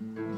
Mm-hmm.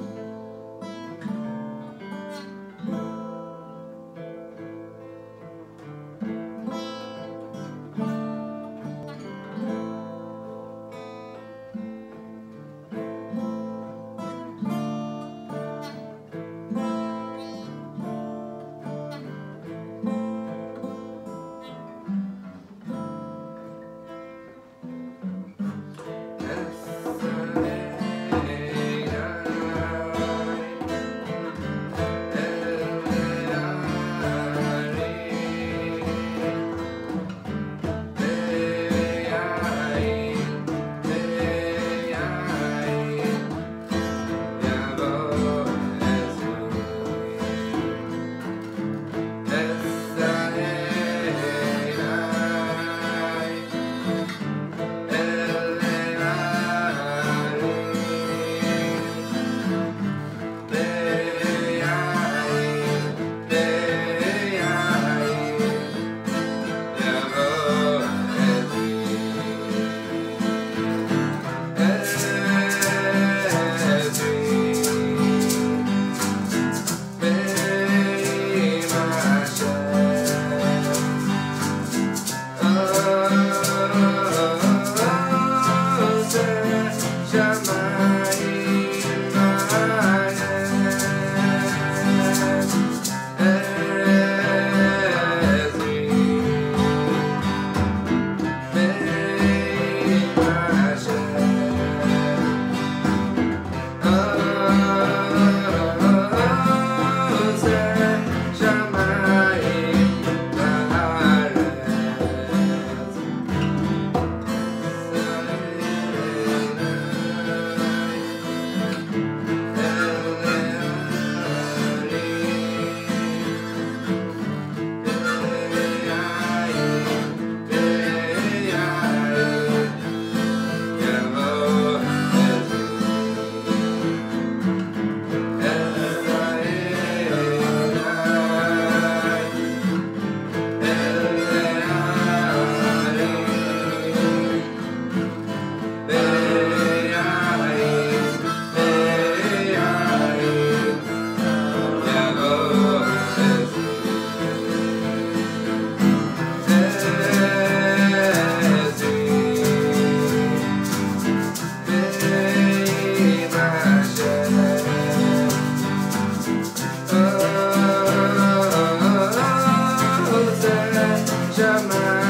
mind.